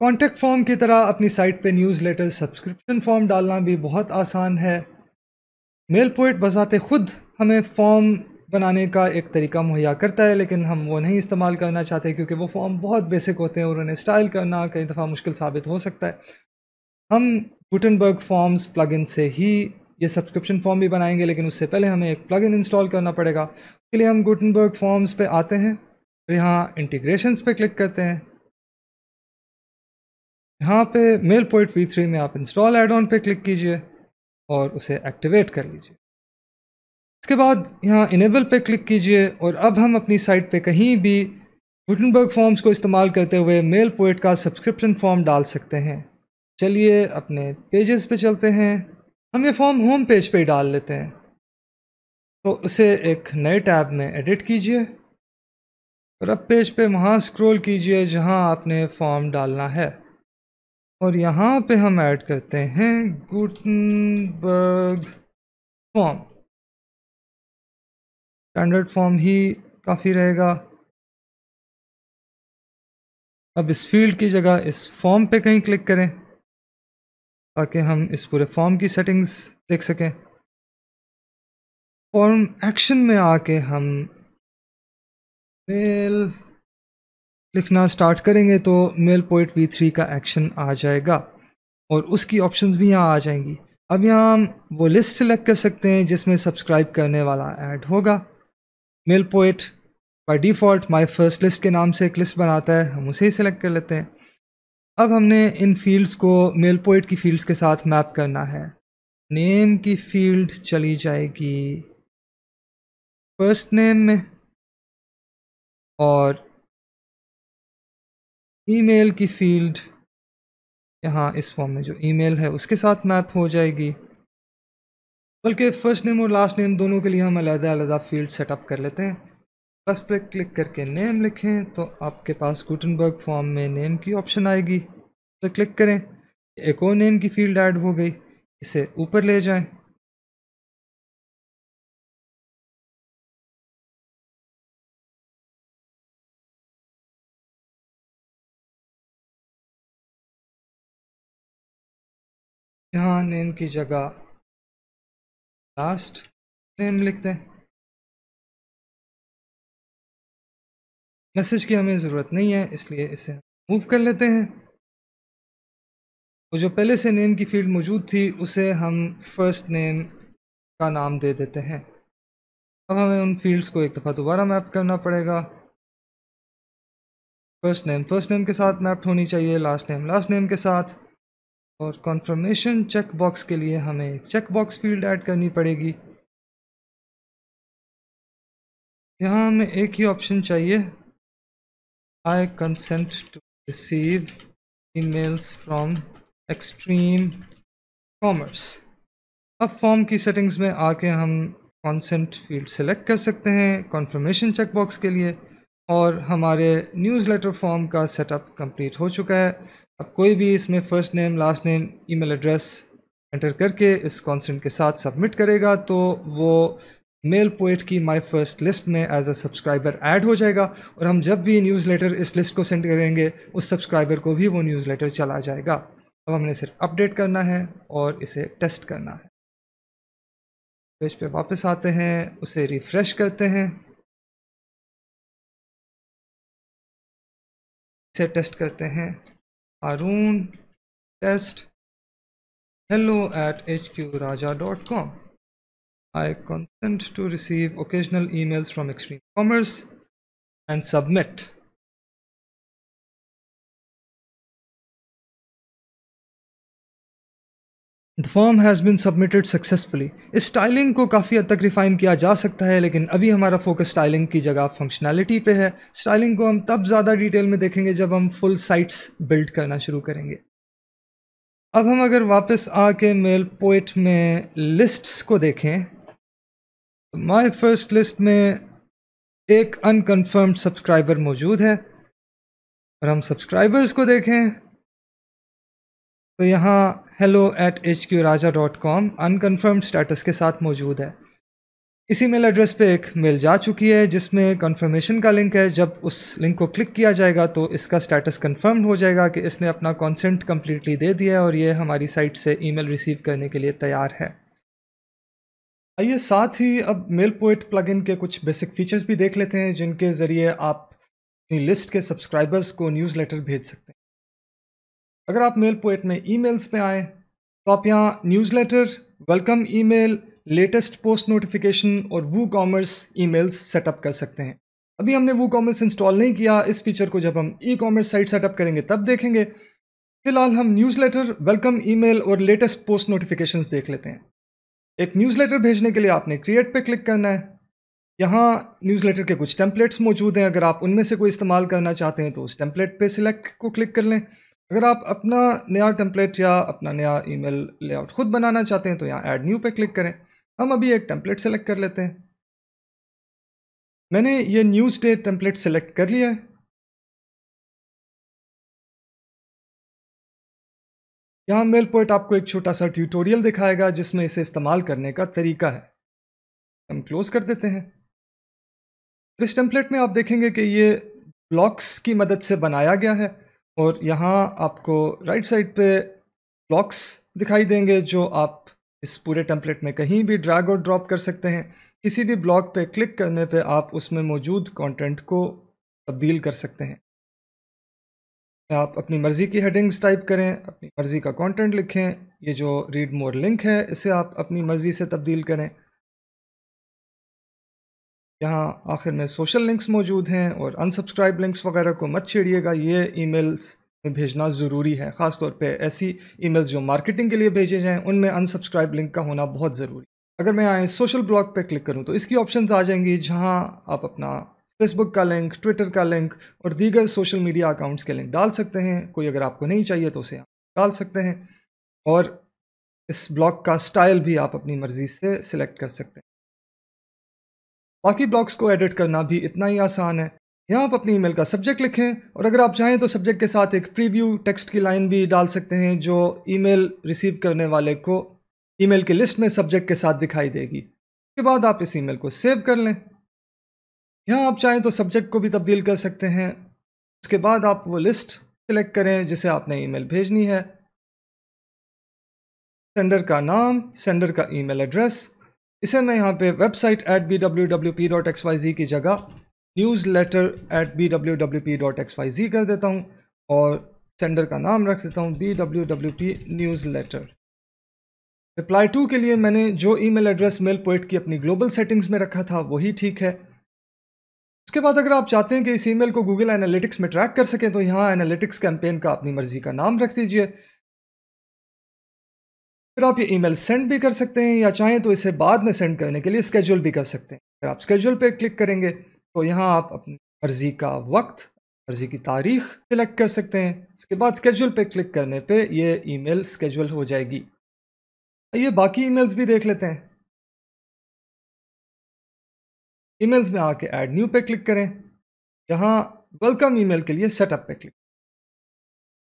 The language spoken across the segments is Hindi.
कॉन्टेक्ट फॉर्म की तरह अपनी साइट पे न्यूज़लेटर सब्सक्रिप्शन फॉर्म डालना भी बहुत आसान है। मेल पोइट बजाते ख़ुद हमें फॉर्म बनाने का एक तरीका मुहैया करता है, लेकिन हम वो नहीं इस्तेमाल करना चाहते क्योंकि वो फॉर्म बहुत बेसिक होते हैं और उन्हें स्टाइल करना कई दफ़ा मुश्किल साबित हो सकता है। हम गुटनबर्ग फॉर्म्स प्लगइन से ही ये सब्सक्रिप्शन फॉर्म भी बनाएँगे, लेकिन उससे पहले हमें एक प्लगइन इंस्टॉल करना पड़ेगा। उसके लिए हम गुटनबर्ग फॉर्म्स पे आते हैं, फिर यहाँ इंटीग्रेशंस पे क्लिक करते हैं। यहाँ पे मेल पॉइंट वी थ्री में आप इंस्टॉल एड ऑन पे क्लिक कीजिए और उसे एक्टिवेट कर लीजिए। इसके बाद यहाँ इनेबल पे क्लिक कीजिए और अब हम अपनी साइट पे कहीं भी गुटनबर्ग फॉर्म्स को इस्तेमाल करते हुए मेल पोइट का सब्सक्रिप्शन फॉर्म डाल सकते हैं। चलिए अपने पेजेस पे चलते हैं। हम ये फॉर्म होम पेज पे डाल लेते हैं। तो उसे एक नए टैब में एडिट कीजिए और अब पेज पे वहाँ स्क्रॉल कीजिए जहाँ आपने फॉर्म डालना है। और यहाँ पे हम ऐड करते हैं गुटनबर्ग फॉर्म स्टैंडर्ड फॉर्म ही काफ़ी रहेगा। अब इस फ़ील्ड की जगह इस फॉर्म पे कहीं क्लिक करें, ताकि हम इस पूरे फॉर्म की सेटिंग्स देख सकें। फॉर्म एक्शन में आके हम मेल लिखना स्टार्ट करेंगे तो मेल पोइट वी थ्री का एक्शन आ जाएगा। और उसकी ऑप्शंस भी यहाँ आ जाएँगी। अब यहाँ हम वो लिस्ट सेलेक्ट कर सकते हैं जिसमें सब्सक्राइब करने वाला ऐड होगा। MailPoet by default my first list के नाम से एक लिस्ट बनाता है। हम उसे ही सिलेक्ट कर लेते हैं। अब हमने इन फील्ड्स को मेल पोइट की फील्ड्स के साथ मैप करना है। नेम की फ़ील्ड चली जाएगी। फ़र्स्ट नेम में और ईमेल की फ़ील्ड। यहाँ इस फॉर्म में जो ईमेल है उसके साथ मैप हो जाएगी। बल्कि फ़र्स्ट नेम और लास्ट नेम दोनों के लिए हम अलहदा अलहदा फ़ील्ड सेटअप कर लेते हैं। बस पे क्लिक करके नेम लिखें तो आपके पास गुटनबर्ग फॉर्म में नेम की ऑप्शन आएगी। तो क्लिक करें। एक और नेम की फ़ील्ड ऐड हो गई। इसे ऊपर ले जाएँ। यहाँ नेम की जगह लास्ट नेम लिख दें मैसेज की हमें ज़रूरत नहीं है, इसलिए इसे मूव कर लेते हैं। और जो पहले से नेम की फ़ील्ड मौजूद थी, उसे हम फ़र्स्ट नेम का नाम दे देते हैं। अब हमें उन फील्ड्स को एक दफ़ा दोबारा मैप करना पड़ेगा। फ़र्स्ट नेम फ़र्स्ट नेम के साथ मैप्ड होनी चाहिए लास्ट नेम लास्ट नेम के साथ। और कॉन्फर्मेशन चेक बॉक्स के लिए हमें एक चेक बॉक्स फ़ील्ड ऐड करनी पड़ेगी। यहाँ हमें एक ही ऑप्शन चाहिए। I consent to receive emails from Extreme Commerce अब फॉर्म की सेटिंग्स में आके हम कॉन्सेंट फ़ील्ड सेलेक्ट कर सकते हैं कॉन्फर्मेशन चेक बॉक्स के लिए। और हमारे न्यूज़लेटर फॉर्म का सेटअप कंप्लीट हो चुका है। अब कोई भी इसमें first name last name email address enter करके इस कॉन्सेंट के साथ सबमिट करेगा तो वो मेल पोइट की माई फ़र्स्ट लिस्ट में एज अ सब्सक्राइबर ऐड हो जाएगा। और हम जब भी न्यूज़ लेटर इस लिस्ट को सेंड करेंगे, उस सब्सक्राइबर को भी वो न्यूज़ लेटर चला जाएगा। अब हमने सिर्फ़ अपडेट करना है और इसे टेस्ट करना है। पेज पे वापस आते हैं, उसे रिफ़्रेश करते हैं। से टेस्ट करते हैं। Haroon test. Hello at H Q Raja dot com I consent to receive occasional email from Extreme Commerce and submit the form has been submitted successfully इस स्टाइलिंग को काफ़ी हद तक रिफ़ाइन किया जा सकता है, लेकिन अभी हमारा फोकस स्टाइलिंग की जगह फंक्शनैलिटी पे है। स्टाइलिंग को हम तब ज़्यादा डिटेल में देखेंगे जब हम फुल साइट्स बिल्ड करना शुरू करेंगे। अब हम अगर वापस आके मेल पोइट में लिस्ट्स को देखें माय फ़र्स्ट लिस्ट में एक अनकन्फर्म्ड सब्सक्राइबर मौजूद है। और हम सब्सक्राइबर्स को देखें तो यहाँ hello at H Q Raja dot com unconfirm status के साथ मौजूद है। इस ईमेल एड्रेस पे एक मेल जा चुकी है, जिसमें कंफर्मेशन का लिंक है। जब उस लिंक को क्लिक किया जाएगा तो इसका स्टेटस कंफर्म हो जाएगा कि इसने अपना कंसेंट कम्प्लीटली दे दिया है और ये हमारी साइट से ईमेल रिसीव करने के लिए तैयार है। आइए साथ ही अब मेल पोइट प्लगइन के कुछ बेसिक फीचर्स भी देख लेते हैं, जिनके ज़रिए आप अपनी लिस्ट के सब्सक्राइबर्स को न्यूज़लेटर भेज सकते हैं। अगर आप मेल पोइट में ईमेल्स पे आए तो आप यहाँ newsletter welcome email latest post notification और वू कॉमर्स ईमेल्स सेटअप कर सकते हैं। अभी हमने वू कॉमर्स इंस्टॉल नहीं किया, इस फीचर को जब हम ई कॉमर्स साइट सेटअप करेंगे, तब देखेंगे। फ़िलहाल हम न्यूज़लेटर वेलकम ईमेल और लेटेस्ट पोस्ट नोटिफिकेशन देख लेते हैं। एक न्यूज़लेटर भेजने के लिए आपने क्रिएट पे क्लिक करना है। यहाँ न्यूज़लेटर के कुछ टेम्पलेट्स मौजूद हैं, अगर आप उनमें से कोई इस्तेमाल करना चाहते हैं तो उस टेम्पलेट पे सिलेक्ट को क्लिक कर लें। अगर आप अपना नया टेम्पलेट या अपना नया ईमेल लेआउट खुद बनाना चाहते हैं तो यहाँ ऐड न्यू पे क्लिक करें। हम अभी एक टेम्पलेट सेलेक्ट कर लेते हैं। मैंने ये न्यूज़ डे टेम्पलेट सेलेक्ट कर लिया है। यहाँ मेल पॉइंट आपको एक छोटा सा ट्यूटोरियल दिखाएगा, जिसमें इसे इस्तेमाल करने का तरीका है। हम क्लोज कर देते हैं। इस टेम्पलेट में आप देखेंगे कि ये ब्लॉक्स की मदद से बनाया गया है। और यहाँ आपको राइट साइड पे ब्लॉक्स दिखाई देंगे जो आप इस पूरे टेम्पलेट में कहीं भी ड्रैग और ड्रॉप कर सकते हैं। किसी भी ब्लॉक पे क्लिक करने पे आप उसमें मौजूद कंटेंट को तब्दील कर सकते हैं। आप अपनी मर्ज़ी की हेडिंग्स टाइप करें, अपनी मर्ज़ी का कंटेंट लिखें, ये जो रीड मोर लिंक है, इसे आप अपनी मर्ज़ी से तब्दील करें। यहाँ आखिर में सोशल लिंक्स मौजूद हैं और अनसब्सक्राइब लिंक्स वगैरह को मत छेड़िएगा। ये ईमेल्स में भेजना ज़रूरी है ख़ास तौर पे ऐसी ईमेल्स जो मार्केटिंग के लिए भेजे जाएँ, उनमें अनसब्सक्राइब लिंक का होना बहुत ज़रूरी अगर मैं आए सोशल ब्लॉग पे क्लिक करूँ तो इसकी ऑप्शंस आ जाएँगी, जहाँ आप अपना फेसबुक का लिंक ट्विटर का लिंक और दीगर सोशल मीडिया अकाउंट्स के लिंक डाल सकते हैं। कोई अगर आपको नहीं चाहिए तो उसे डाल सकते हैं और इस ब्लॉग का स्टाइल भी आप अपनी मर्ज़ी से सिलेक्ट कर सकते हैं। बाकी ब्लॉग्स को एडिट करना भी इतना ही आसान है। यहाँ आप अपनी ईमेल का सब्जेक्ट लिखें और अगर आप चाहें तो सब्जेक्ट के साथ एक प्रीव्यू टेक्स्ट की लाइन भी डाल सकते हैं जो ईमेल रिसीव करने वाले को ईमेल की लिस्ट में सब्जेक्ट के साथ दिखाई देगी। उसके बाद आप इस ईमेल को सेव कर लें। यहाँ आप चाहें तो सब्जेक्ट को भी तब्दील कर सकते हैं। उसके बाद आप वो लिस्ट सेलेक्ट करें जिसे आपने ईमेल भेजनी है। सेंडर का नाम, सेंडर का ईमेल एड्रेस इसे मैं यहाँ पे website at B W W P dot X Y G की जगह newsletter at B W W P dot X Y G कर देता हूँ और सेंडर का नाम रख देता हूँ B W W P newsletter reply to के लिए मैंने जो ईमेल एड्रेस मेल पोइट की अपनी ग्लोबल सेटिंग्स में रखा था, वही ठीक है। उसके बाद अगर आप चाहते हैं कि इस ईमेल को गूगल एनालिटिक्स में ट्रैक कर सकें तो यहाँ एनालिटिक्स कैंपेन का अपनी मर्ज़ी का नाम रख दीजिए। फिर आप ये ईमेल सेंड भी कर सकते हैं या चाहें तो इसे बाद में सेंड करने के लिए स्केड्यूल भी कर सकते हैं। अगर आप स्केड्यूल पे क्लिक करेंगे तो यहाँ आप अपनी मर्ज़ी का वक्त मर्ज़ी की तारीख सिलेक्ट कर सकते हैं। उसके बाद स्केजूल पे क्लिक करने पे ये ईमेल स्केजूल हो जाएगी। ये बाकी ईमेल्स भी देख लेते हैं। ईमेल्स में आके ऐड न्यू पे क्लिक करें। यहाँ वेलकम ईमेल के लिए सेटअप पे क्लिक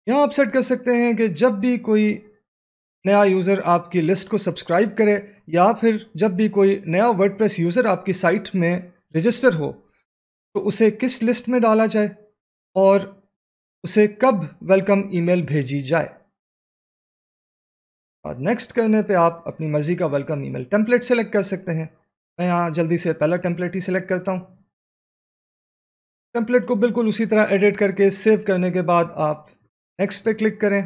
यहाँ आप सेट कर सकते हैं कि जब भी कोई नया यूज़र आपकी लिस्ट को सब्सक्राइब करे या फिर जब भी कोई नया वर्डप्रेस यूज़र आपकी साइट में रजिस्टर हो तो उसे किस लिस्ट में डाला जाए और उसे कब वेलकम ईमेल भेजी जाए। और नेक्स्ट करने पे आप अपनी मर्ज़ी का वेलकम ईमेल टेम्पलेट सेलेक्ट कर सकते हैं। मैं यहाँ जल्दी से पहला टेम्पलेट ही सिलेक्ट करता हूँ। टेम्पलेट को बिल्कुल उसी तरह एडिट करके सेव करने के बाद आप नेक्स्ट पे क्लिक करें।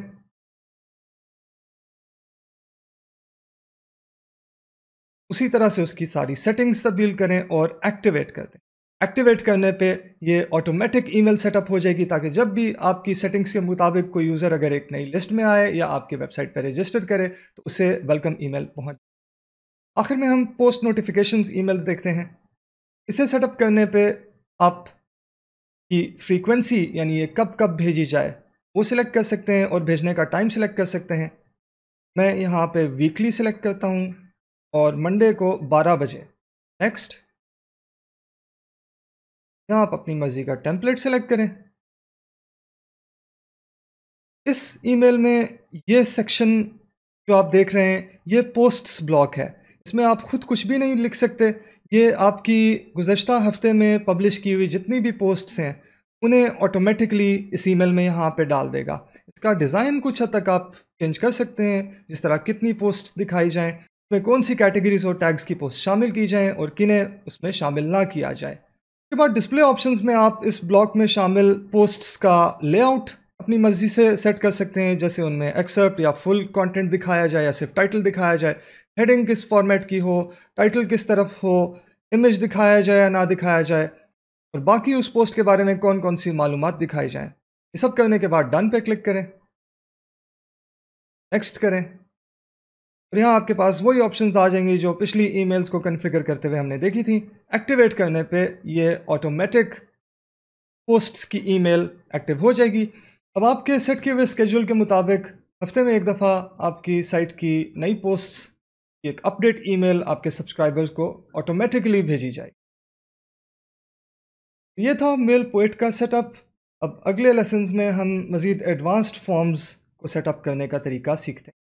उसी तरह से उसकी सारी सेटिंग्स तब्दील करें और एक्टिवेट कर दें। एक्टिवेट करने पे ये ऑटोमेटिक ईमेल सेटअप हो जाएगी ताकि जब भी आपकी सेटिंग्स के मुताबिक कोई यूज़र अगर एक नई लिस्ट में आए या आपकी वेबसाइट पर रजिस्टर करे तो उसे वेलकम ईमेल पहुँच आखिर में हम पोस्ट नोटिफिकेशंस ईमेल्स देखते हैं। इसे सेटअप करने पे आप की फ्रीक्वेंसी यानी ये कब कब भेजी जाए, वो सिलेक्ट कर सकते हैं और भेजने का टाइम सिलेक्ट कर सकते हैं। मैं यहाँ पे वीकली सिलेक्ट करता हूँ। और मंडे को 12 बजे। नेक्स्ट यहाँ आप अपनी मर्ज़ी का टेम्पलेट सेलेक्ट करें? इस ईमेल में ये सेक्शन जो आप देख रहे हैं, ये पोस्ट्स ब्लॉक है। इसमें आप खुद कुछ भी नहीं लिख सकते। ये आपकी गुज्त हफ़्ते में पब्लिश की हुई जितनी भी पोस्ट्स हैं, उन्हें ऑटोमेटिकली इस ईमेल में यहाँ पे डाल देगा। इसका डिज़ाइन कुछ हद तक आप चेंज कर सकते हैं, जिस तरह कितनी पोस्ट दिखाई जाएँ। उसमें कौन सी कैटेगरीज और टैग्स की पोस्ट शामिल की जाएँ और किन्हें उसमें शामिल ना किया जाए? उसके बाद डिस्प्ले ऑप्शंस में आप इस ब्लॉक में शामिल पोस्ट्स का लेआउट अपनी मर्ज़ी से सेट कर सकते हैं, जैसे उनमें एक्सेप्ट या फुल कंटेंट दिखाया जाए या सिर्फ़ टाइटल दिखाया जाए हेडिंग किस फॉर्मेट की हो टाइटल किस तरफ़ हो इमेज दिखाया जाए या ना दिखाया जाए, और बाकी उस पोस्ट के बारे में कौन कौन सी मालूम दिखाई जाएँ। ये सब करने के बाद डन पे क्लिक करें। नेक्स्ट करें। और यहाँ आपके पास वही ऑप्शंस आ जाएँगी जो पिछली ईमेल्स को कन्फिगर करते हुए हमने देखी थी। एक्टिवेट करने पे ये ऑटोमेटिक पोस्ट्स की ईमेल एक्टिव हो जाएगी। अब आपके सेट किए हुए स्केड्यूल के मुताबिक हफ़्ते में एक दफ़ा आपकी साइट की नई पोस्ट्स की एक अपडेट ईमेल आपके सब्सक्राइबर्स को ऑटोमेटिकली भेजी जाए ये था मेल पोइट का सेटअप अब अगले लेसन में हम मज़ीद एडवांस्ड फॉर्म्स को सेटअप करने का तरीका सीखते हैं।